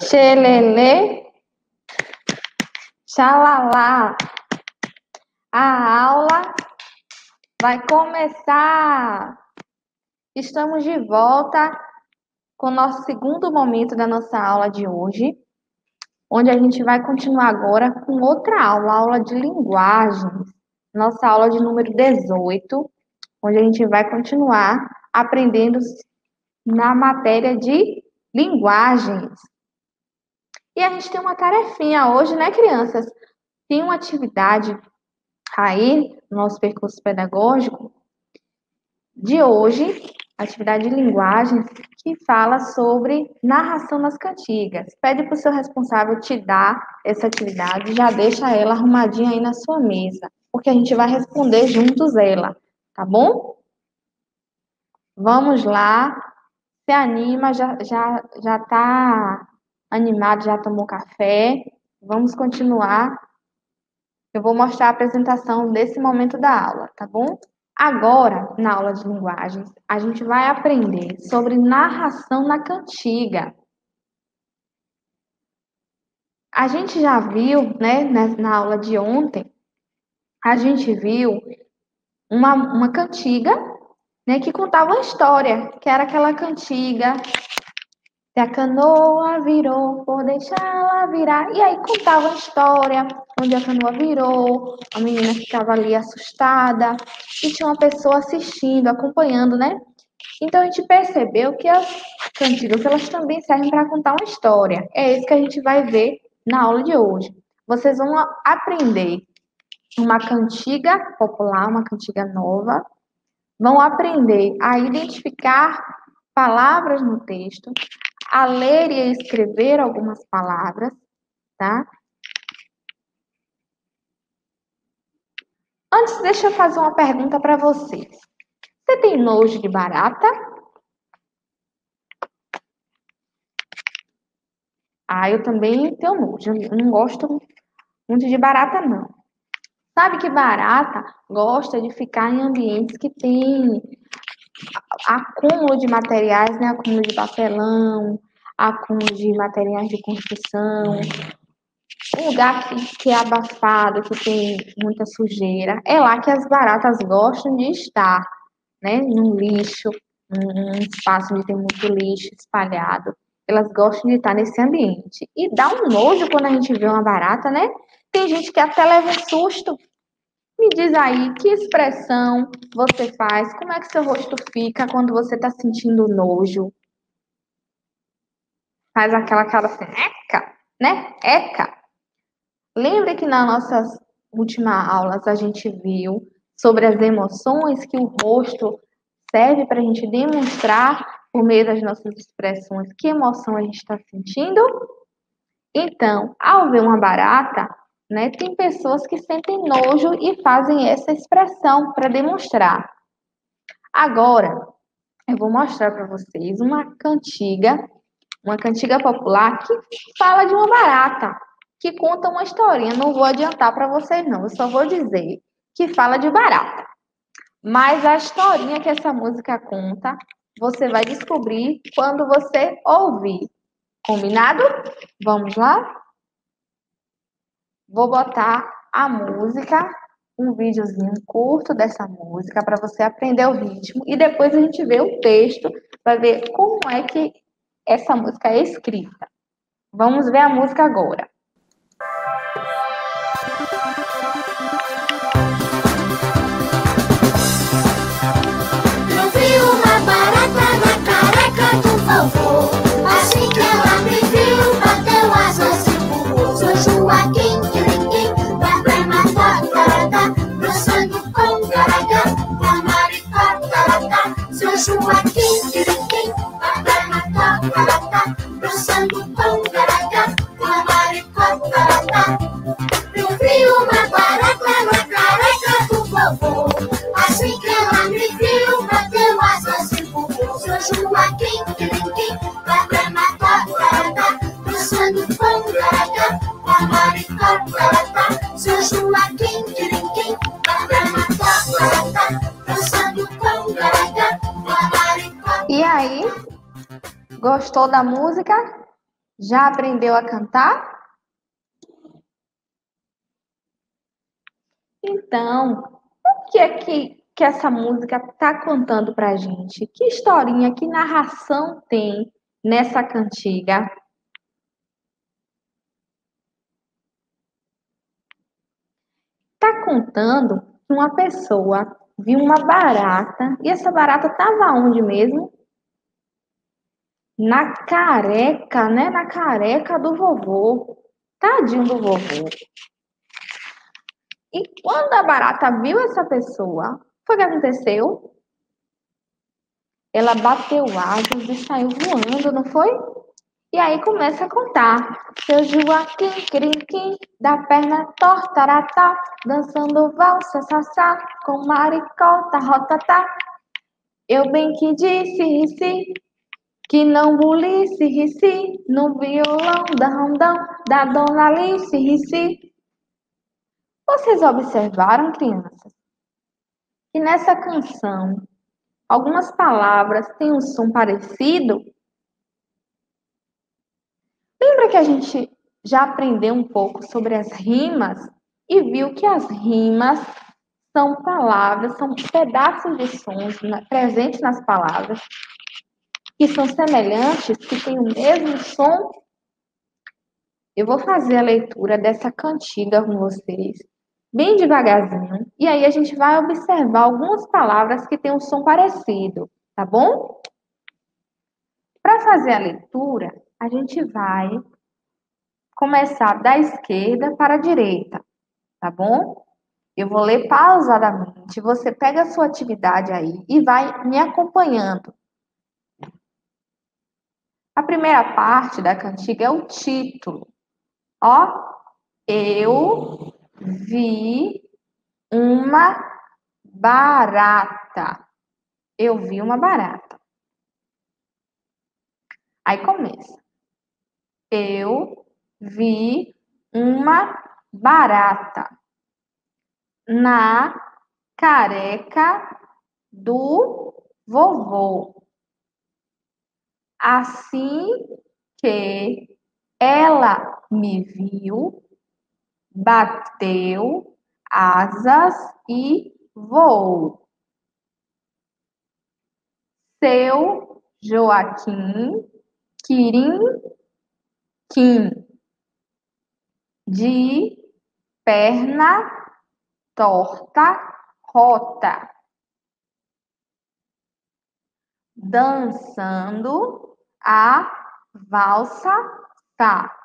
Xelele, xalala, a aula vai começar. Estamos de volta com o nosso segundo momento da nossa aula de hoje, onde a gente vai continuar agora com outra aula, aula de linguagens, nossa aula de número 18, onde a gente vai continuar aprendendo na matéria de linguagens. E a gente tem uma tarefinha hoje, né, crianças? Tem uma atividade aí no nosso percurso pedagógico de hoje, atividade de linguagem, que fala sobre narração nas cantigas. Pede para o seu responsável te dar essa atividade, já deixa ela arrumadinha aí na sua mesa, porque a gente vai responder juntos ela, tá bom? Vamos lá, se anima, já já já tá animado, já tomou café. Vamos continuar. Eu vou mostrar a apresentação desse momento da aula, tá bom? Agora, na aula de linguagens, a gente vai aprender sobre narração na cantiga. A gente já viu, né, na aula de ontem, a gente viu uma, uma cantiga, né, que contava uma história, que era aquela cantiga se a canoa virou, por deixá-la virar. E aí contava a história, onde a canoa virou, a menina ficava ali assustada, e tinha uma pessoa assistindo, acompanhando, né? Então a gente percebeu que as cantigas elas também servem para contar uma história. É isso que a gente vai ver na aula de hoje. Vocês vão aprender uma cantiga popular, uma cantiga nova, vão aprender a identificar palavras no texto, a ler e a escrever algumas palavras, tá? Antes, deixa eu fazer uma pergunta para vocês. Você tem nojo de barata? Ah, eu também tenho nojo. Eu não gosto muito de barata, não. Sabe que barata gosta de ficar em ambientes que tem acúmulo de materiais, né? Acúmulo de papelão, acúmulo de materiais de construção, um lugar que, que é abafado, que tem muita sujeira, é lá que as baratas gostam de estar, né? Num lixo, num espaço onde tem muito lixo espalhado. Elas gostam de estar nesse ambiente. E dá um nojo quando a gente vê uma barata, né? Tem gente que até leva um susto me diz aí, que expressão você faz? Como é que seu rosto fica quando você está sentindo nojo? Faz aquela cara assim, eca, né? Eca. Lembra que nas nossas últimas aulas a gente viu sobre as emoções que o rosto serve para a gente demonstrar por meio das nossas expressões que emoção a gente está sentindo? Então, ao ver uma barata, né? Tem pessoas que sentem nojo e fazem essa expressão para demonstrar. Agora, eu vou mostrar para vocês uma cantiga, uma cantiga popular que fala de uma barata, que conta uma historinha. Não vou adiantar para vocês, não, eu só vou dizer que fala de barata. Mas a historinha que essa música conta, você vai descobrir quando você ouvir. Combinado? Vamos lá? Vou botar a música, um videozinho curto dessa música para você aprender o ritmo e depois a gente vê o texto para ver como é que essa música é escrita. Vamos ver a música agora. Joaquim, Quiringuim, Barbema, Tatarata. Dançando com garagá, Tamaricó, Taratá. Eu vi uma barata na careca do vovô. Assim que ela me viu, bateu asas e Barbema, Tatarata. Dançando com garagá, Tamaricó, Taratá. Gostou da música? Já aprendeu a cantar? Então, o que é que, que essa música está contando para a gente? Que historinha, que narração tem nessa cantiga? Está contando que uma pessoa viu uma barata e essa barata estava onde mesmo? Na careca, né? Na careca do vovô. Tadinho do vovô. E quando a barata viu essa pessoa, foi o que aconteceu? Ela bateu asas e saiu voando, não foi? E aí começa a contar. Seu Joaquim, crinquim, da perna torta, aratá, dançando valsa, sassá, com maricota, rotatá. Eu bem que disse, rissi, que não bulisse, rissi, no violão da rondão, da dona Alice, rissi. Vocês observaram, crianças, que nessa canção algumas palavras têm um som parecido? Lembra que a gente já aprendeu um pouco sobre as rimas e viu que as rimas são palavras, são pedaços de sons presentes nas palavras que são semelhantes, que têm o mesmo som? Eu vou fazer a leitura dessa cantiga com vocês bem devagarzinho, e aí a gente vai observar algumas palavras que têm um som parecido, tá bom? Para fazer a leitura, a gente vai começar da esquerda para a direita, tá bom? Eu vou ler pausadamente, você pega a sua atividade aí e vai me acompanhando. A primeira parte da cantiga é o título. Ó, eu vi uma barata. Eu vi uma barata. Aí começa. Eu vi uma barata na careca do vovô. Assim que ela me viu, bateu asas e voou. Seu Joaquim Quirim Kim de perna torta rota dançando a valsa tá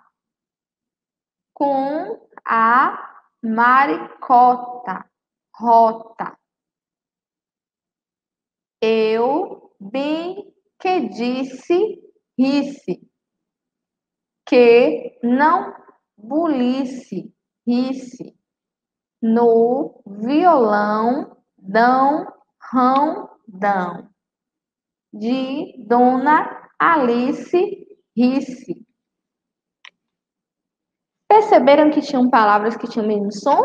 com a maricota, rota. Eu bem que disse, risse, que não bulisse, risse, no violão, dão, rão, dão, de Dona Alice, risse. Perceberam que tinham palavras que tinham o mesmo som?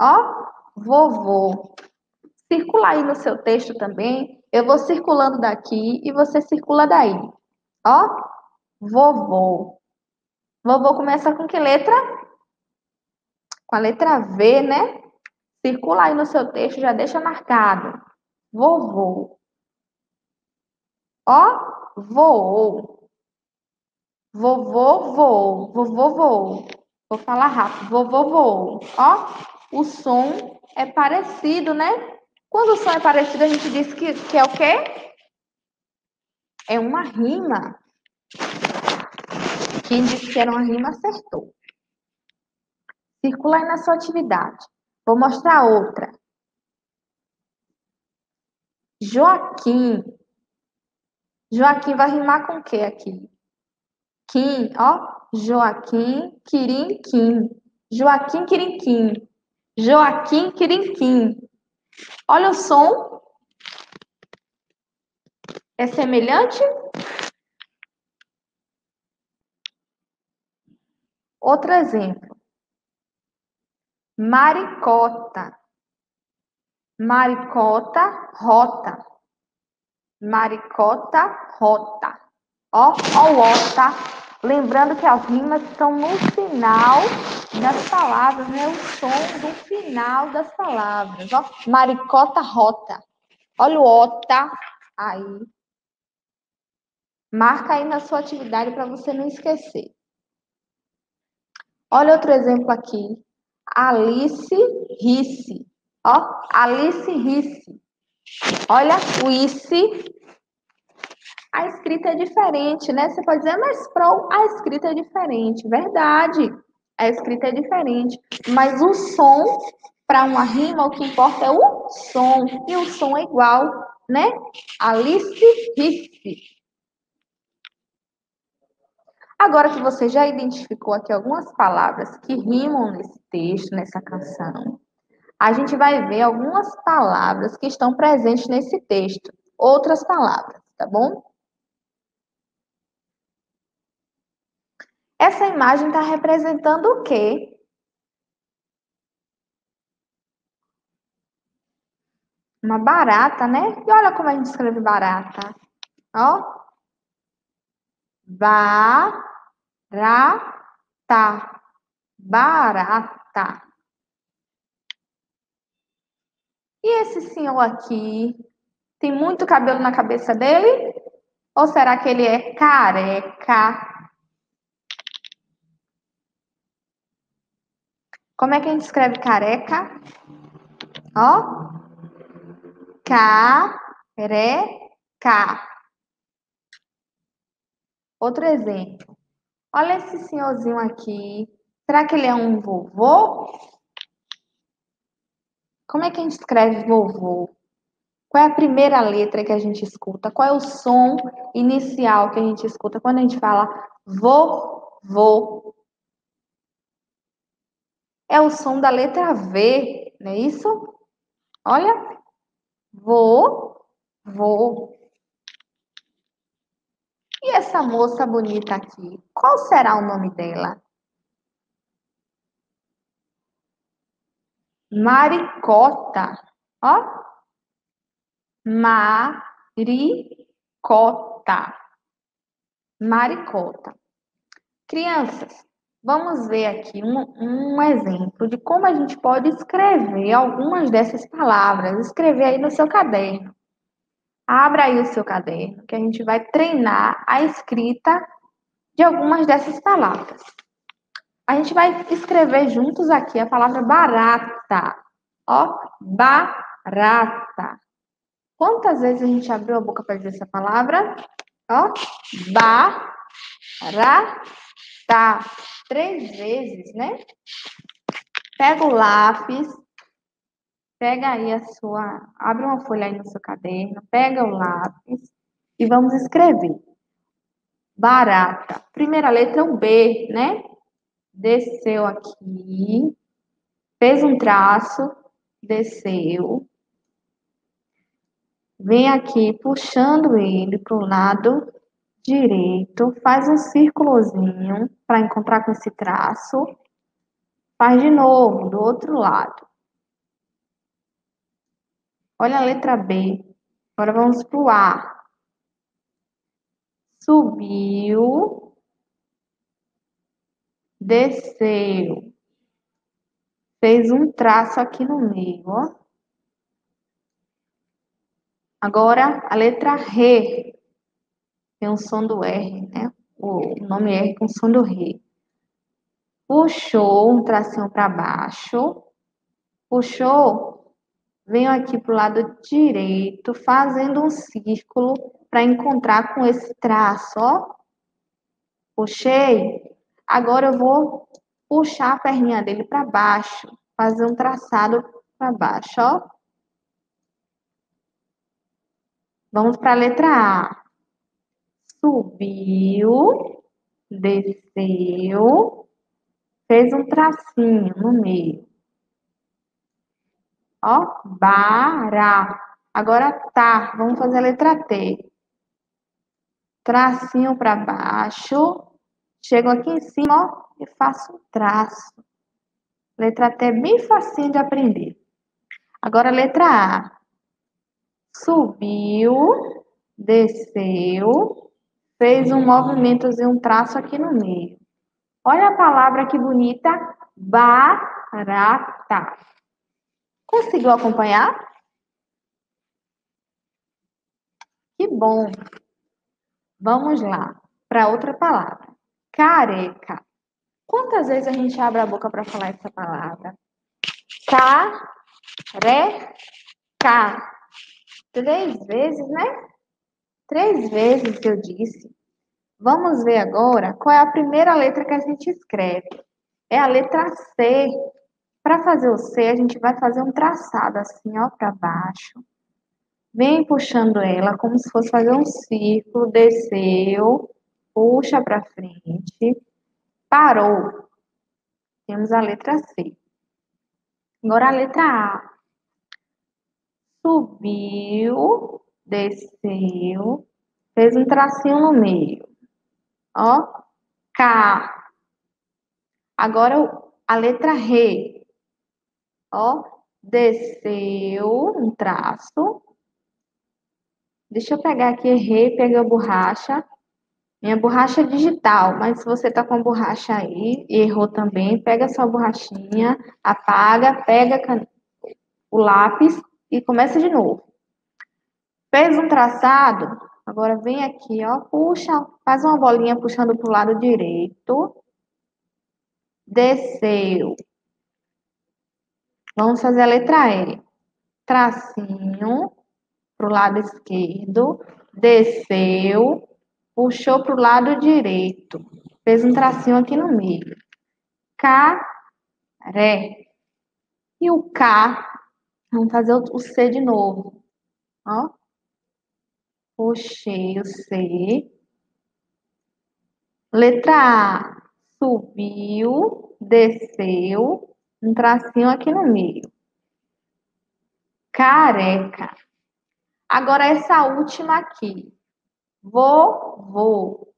Ó, vovô. Circula aí no seu texto também. Eu vou circulando daqui e você circula daí. Ó, vovô. Vovô começa com que letra? Com a letra V, né? Circula aí no seu texto, já deixa marcado. Vovô. Ó, voou. Vovô voou, vovô voou. Vou falar rápido. Vovô voou. Ó, o som é parecido, né? Quando o som é parecido, a gente diz que, que é o quê? É uma rima. Quem disse que era uma rima acertou. Circula aí na sua atividade. Vou mostrar outra. Joaquim. Joaquim vai rimar com o que aqui? Kim, ó, Joaquim Quirinquim. Joaquim Quirinquim. Joaquim Quirinquim. Olha o som. É semelhante? Outro exemplo. Maricota. Maricota, rota. Maricota, rota. Ó, ó o ó, tá? Lembrando que as rimas estão no final das palavras, né? O som do final das palavras. Ó, maricota rota. Olha o tá? Aí. Marca aí na sua atividade para você não esquecer. Olha outro exemplo aqui. Alice Risse. Ó, Alice Risse. Olha o. A escrita é diferente, né? Você pode dizer, mas Pro, a escrita é diferente. Verdade. A escrita é diferente. Mas o som, para uma rima, o que importa é o som. E o som é igual, né? Alice Risse. Agora que você já identificou aqui algumas palavras que rimam nesse texto, nessa canção, a gente vai ver algumas palavras que estão presentes nesse texto, outras palavras, tá bom? Essa imagem está representando o quê? Uma barata, né? E olha como a gente escreve barata. Ó. Barata. Barata. E esse senhor aqui tem muito cabelo na cabeça dele? Ou será que ele é careca? Como é que a gente escreve careca? Ó. Careca. Outro exemplo. Olha esse senhorzinho aqui. Será que ele é um vovô? Como é que a gente escreve vovô? Qual é a primeira letra que a gente escuta? Qual é o som inicial que a gente escuta quando a gente fala vovô? É o som da letra V, não é isso? Olha. Vô, vô. E essa moça bonita aqui, qual será o nome dela? Maricota. Ó. Maricota. Maricota. Crianças, vamos ver aqui um, um exemplo de como a gente pode escrever algumas dessas palavras. Escrever aí no seu caderno. Abra aí o seu caderno, que a gente vai treinar a escrita de algumas dessas palavras. A gente vai escrever juntos aqui a palavra barata. Ó, barata. Quantas vezes a gente abriu a boca para dizer essa palavra? Ó, barata. Três vezes, né? Pega o lápis, Pega aí a sua, abre uma folha aí no seu caderno, pega o lápis e vamos escrever. Barata. Primeira letra é o B, né? Desceu aqui, fez um traço, desceu. Vem aqui puxando ele para o lado direito, faz um círculozinho para encontrar com esse traço. Faz de novo, do outro lado. Olha a letra B. Agora vamos para o A. Subiu. Desceu. Fez um traço aqui no meio, ó. Agora, a letra R. Tem um som do R, né? O nome R com som do R. Puxou um tracinho para baixo. Puxou Venho aqui para o lado direito, fazendo um círculo para encontrar com esse traço, ó. Puxei. Agora eu vou puxar a perninha dele para baixo, fazer um traçado para baixo, ó. Vamos para a letra A. Subiu, desceu, fez um tracinho no meio. Ó, bará. Agora tá, vamos fazer a letra T. Tracinho para baixo. Chego aqui em cima, ó, e faço um traço. Letra T é bem facinho de aprender. Agora, letra A. Subiu, desceu, fez um movimentozinho, um traço aqui no meio. Olha a palavra que bonita, barata. Conseguiu acompanhar? Que bom. Vamos lá para outra palavra. Careca. Quantas vezes a gente abre a boca para falar essa palavra? Careca. Três vezes, né? Três vezes eu disse. Vamos ver agora qual é a primeira letra que a gente escreve. É a letra C. Para fazer o C, a gente vai fazer um traçado assim, ó, para baixo. Vem puxando ela como se fosse fazer um círculo, desceu, puxa para frente, parou. Temos a letra C. Agora a letra A. Subiu, desceu, fez um tracinho no meio. Ó, K. Agora a letra R. Ó, desceu, um traço. Deixa eu pegar aqui, errei, peguei a borracha. Minha borracha é digital, mas se você tá com borracha aí errou também, pega sua borrachinha, apaga, pega o lápis e começa de novo. Fez um traçado, Agora vem aqui, ó, puxa, faz uma bolinha puxando para o lado direito. Desceu. Vamos fazer a letra E. Tracinho para o lado esquerdo. Desceu. Puxou para o lado direito. Fez um tracinho aqui no meio. Caré. E o K, vamos fazer o C de novo. Ó puxei o C. Letra A, subiu, desceu, um tracinho aqui no meio. Careca. Agora essa última aqui. Vovô.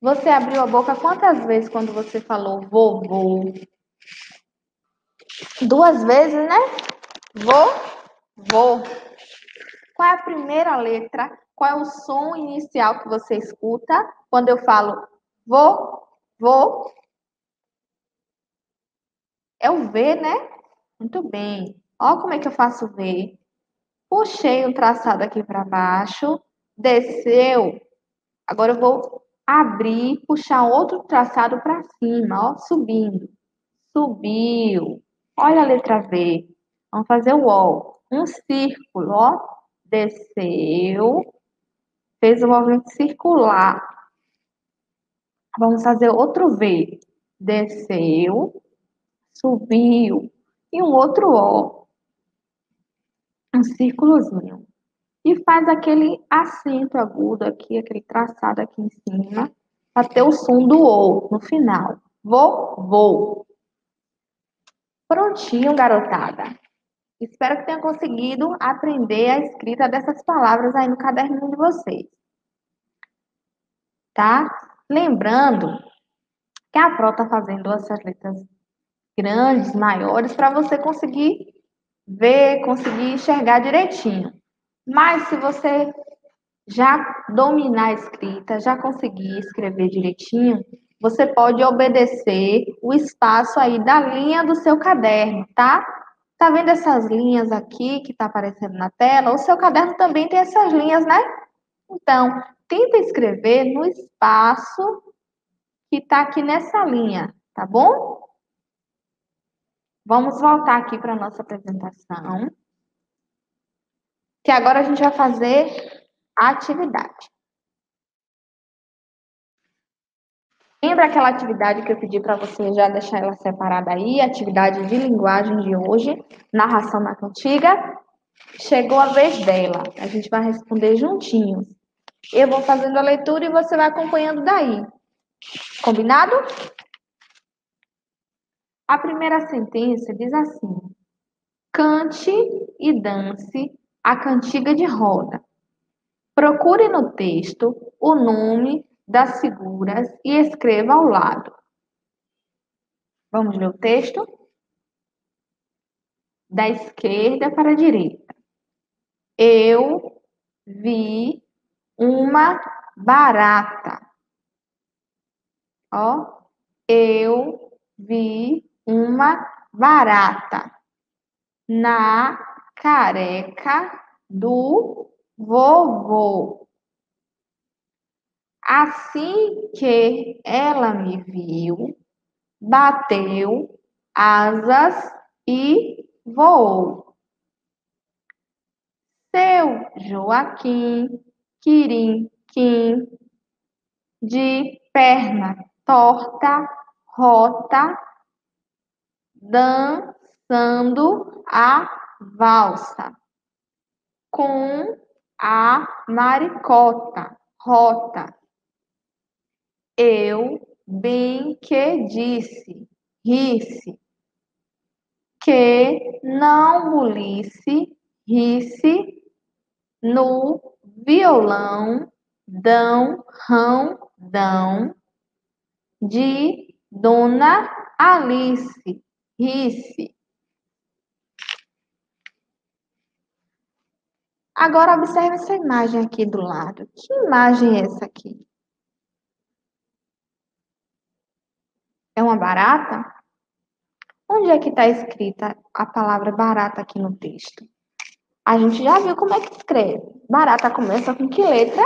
Você abriu a boca quantas vezes quando você falou vovô? Duas vezes, né? Vovô. Qual é a primeira letra? Qual é o som inicial que você escuta quando eu falo vou? É o V, né? Muito bem. Olha como é que eu faço V. Puxei um traçado aqui para baixo, desceu. Agora eu vou abrir, puxar outro traçado para cima, ó, subindo. Subiu. Olha a letra V. Vamos fazer o O. Um círculo, ó desceu, fez o movimento circular. Vamos fazer outro V. Desceu, subiu e um outro O. Um círculozinho. E faz aquele acento agudo aqui, aquele traçado aqui em cima, ter o som do O no final. Vou, vou. Prontinho, garotada. Espero que tenham conseguido aprender a escrita dessas palavras aí no caderninho de vocês. Tá? Lembrando que a Pro está fazendo essas letras grandes, maiores, para você conseguir ver, conseguir enxergar direitinho. Mas se você já dominar a escrita, já conseguir escrever direitinho, você pode obedecer o espaço aí da linha do seu caderno, tá? Tá vendo essas linhas aqui que está aparecendo na tela? O seu caderno também tem essas linhas, né? Então, tenta escrever no espaço que está aqui nessa linha, tá bom? Vamos voltar aqui para nossa apresentação. Que agora a gente vai fazer a atividade. Lembra aquela atividade que eu pedi para você já deixar ela separada aí, atividade de linguagem de hoje, narração na cantiga? Chegou a vez dela. A gente vai responder juntinhos. Eu vou fazendo a leitura e você vai acompanhando daí. Combinado? A primeira sentença diz assim: Cante e dance a cantiga de roda. Procure no texto o nome das figuras e escreva ao lado. Vamos ler o texto? Da esquerda para a direita. Eu vi uma barata. Ó, eu vi uma barata na careca do vovô. Assim que ela me viu, bateu asas e voou. Seu Joaquim, Quirim, Quim, de perna torta, rota, dançando a valsa com a maricota, rota. Eu bem que disse, risse, que não bulisse, risse, no violão, dão, rão, dão, de Dona Alice, risse. Agora observe essa imagem aqui do lado. Que imagem é essa aqui? É uma barata? Onde é que está escrita a palavra barata aqui no texto? A gente já viu como é que escreve. Barata começa com que letra?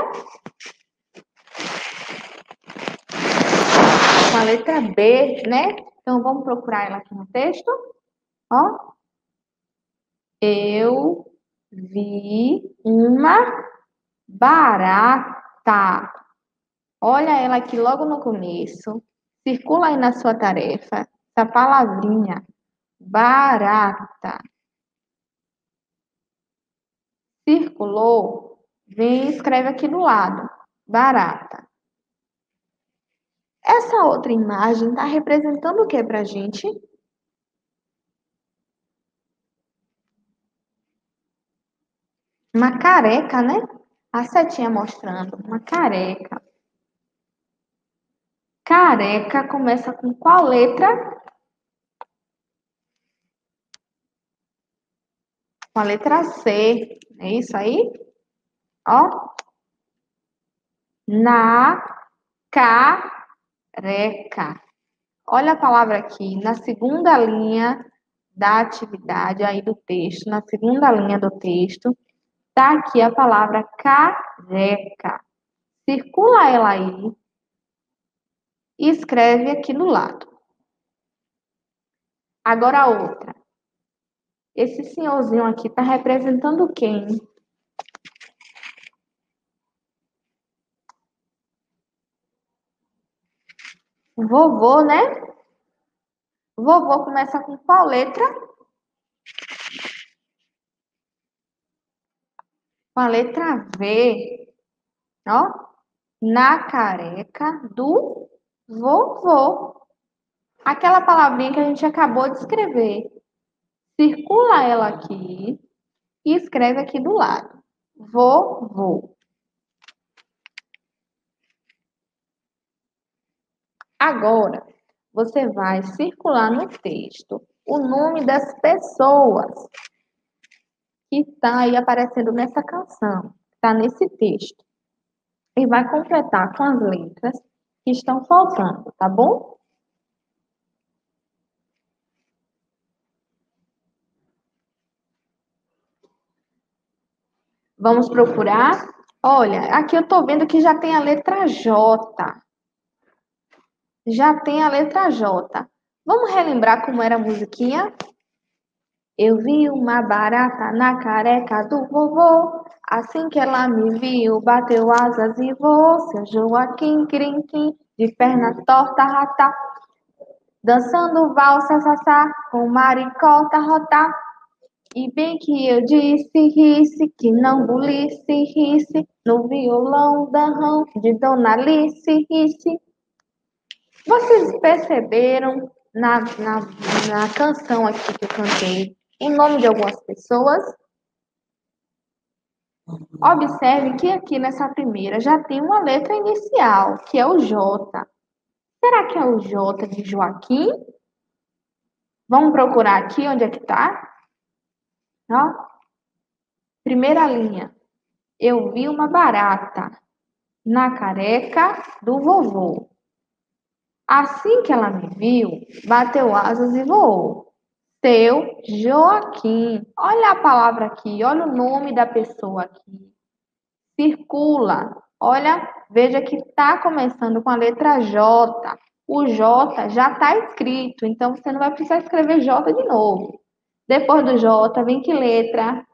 Com a letra B, né? Então vamos procurar ela aqui no texto. Ó. Eu vi uma barata. Olha ela aqui logo no começo. Circula aí na sua tarefa essa palavrinha barata. Circulou, vem e escreve aqui do lado. Barata. Essa outra imagem está representando o que para a gente? Uma careca, né? A setinha mostrando uma careca. Careca começa com qual letra? Com a letra C. É isso aí? Ó. Na careca. Olha a palavra aqui, na segunda linha da atividade aí do texto, na segunda linha do texto, tá aqui a palavra careca. Circula ela aí e escreve aqui no lado. Agora a outra. Esse senhorzinho aqui está representando quem? Vovô, né? Vovô começa com qual letra? Com a letra V. Ó. Na careca do Vovô. Aquela palavrinha que a gente acabou de escrever. Circula ela aqui e escreve aqui do lado. Vovô. Agora, você vai circular no texto o nome das pessoas que está aí aparecendo nessa canção, está nesse texto. E vai completar com as letras que estão faltando, tá bom? Vamos procurar? Olha, aqui eu tô vendo que já tem a letra J. Já tem a letra J. Vamos relembrar como era a musiquinha? Eu vi uma barata na careca do vovô. Assim que ela me viu, bateu asas e voou. Seu Joaquim, crinquim, de perna torta, rata. Dançando valsa, sassá, com maricota, rota. E bem que eu disse, risse, que não bulisse, risse. No violão, danrão, de Dona Alice, risse. Vocês perceberam na, na, na canção aqui que eu cantei o nome de algumas pessoas. Observe que aqui nessa primeira já tem uma letra inicial, que é o J. Será que é o J de Joaquim? Vamos procurar aqui onde é que está. Primeira linha. Eu vi uma barata. na careca do vovô. Assim que ela me viu, bateu asas e voou. Seu Joaquim. Olha a palavra aqui, olha o nome da pessoa aqui. Circula. Olha, veja que está começando com a letra J. O J já está escrito, então você não vai precisar escrever J de novo. Depois do J, vem que letra?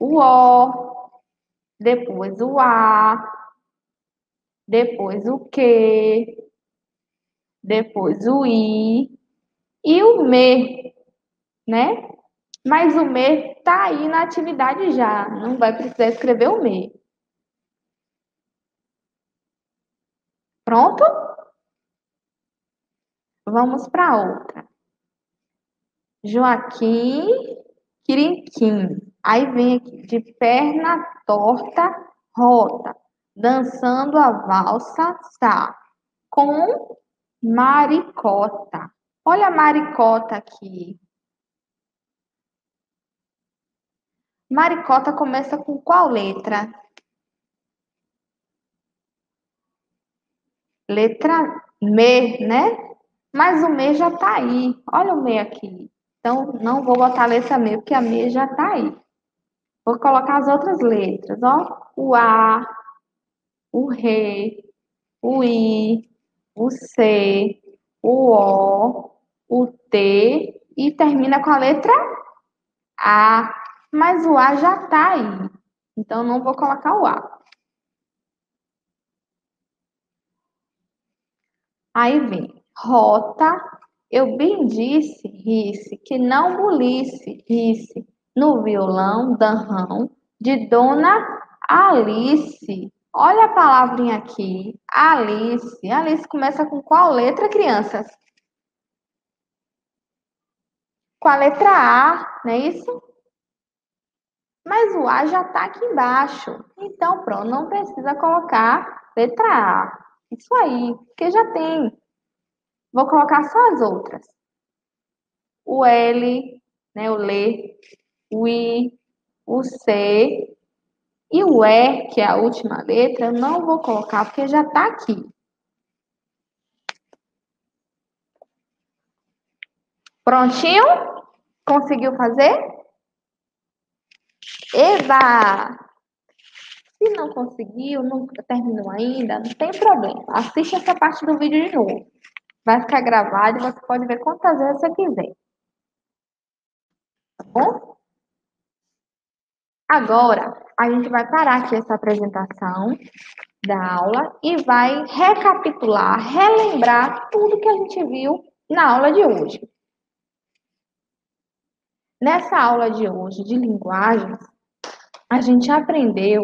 O O. Depois o A. Depois o Q. Depois o I e o me, né? Mas o me tá aí na atividade já, não vai precisar escrever o me. Pronto? Vamos para outra. Joaquim Quirinquim. Aí vem aqui, de perna torta, rota, dançando a valsa, tá, com maricota. Olha a maricota aqui. Maricota começa com qual letra? Letra Me, né? Mas o Me já tá aí. Olha o Me aqui. Então, não vou botar a letra Me, porque a Me já tá aí. Vou colocar as outras letras, ó. O A, o Re, o I, o C, o O, o T e termina com a letra A. Mas o A já está aí. Então, não vou colocar o A. Aí vem rota. Eu bem disse, risse, que não bulisse, risse, no violão, danrão, de Dona Alice. Olha a palavrinha aqui, Alice. Alice começa com qual letra, crianças? com a letra A, não é isso? Mas o A já está aqui embaixo. Então, pronto, não precisa colocar letra A. Isso aí, porque já tem. Vou colocar só as outras. O L, né, o L, o I, o C e o E, que é a última letra, eu não vou colocar porque já está aqui. Prontinho? Conseguiu fazer? Eva! Se não conseguiu, não terminou ainda, não tem problema. Assiste essa parte do vídeo de novo. Vai ficar gravado e você pode ver quantas vezes você quiser. Tá bom? Agora, a gente vai parar aqui essa apresentação da aula e vai recapitular, relembrar tudo que a gente viu na aula de hoje. Nessa aula de hoje de linguagens, a gente aprendeu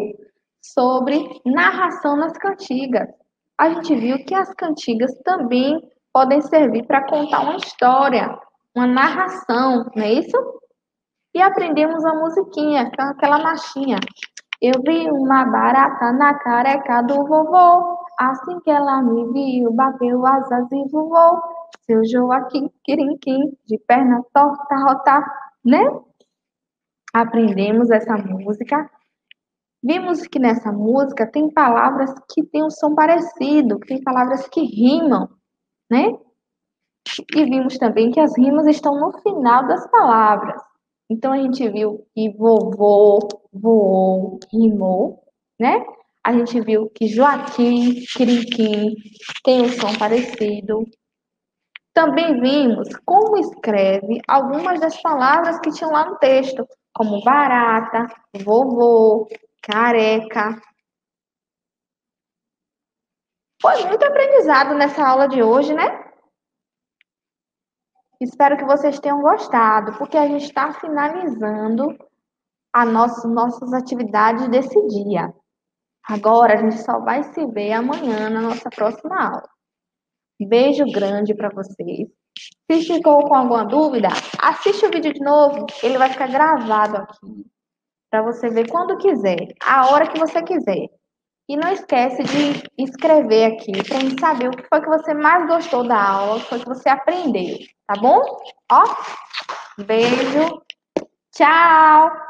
sobre narração nas cantigas. A gente viu que as cantigas também podem servir para contar uma história, uma narração, não é isso? E aprendemos a musiquinha, aquela marchinha. Eu vi uma barata na careca do vovô, assim que ela me viu, bateu asas e voou. Seu Joaquim, quirinquim, de perna torta, rota, né? Aprendemos essa música. Vimos que nessa música tem palavras que têm um som parecido, tem palavras que rimam, né? E vimos também que as rimas estão no final das palavras. Então a gente viu que vovô, voou, rimou, né? A gente viu que Joaquim, Quiriquim tem um som parecido, também vimos como escreve algumas das palavras que tinham lá no texto, como barata, vovô, careca. Foi muito aprendizado nessa aula de hoje, né? Espero que vocês tenham gostado, porque a gente está finalizando a nossa, nossas atividades desse dia. Agora a gente só vai se ver amanhã na nossa próxima aula. Beijo grande para vocês. Se ficou com alguma dúvida, assiste o vídeo de novo. Ele vai ficar gravado aqui para você ver quando quiser, a hora que você quiser. E não esquece de escrever aqui para gente saber o que foi que você mais gostou da aula, o que foi que você aprendeu, tá bom? Ó, beijo, tchau!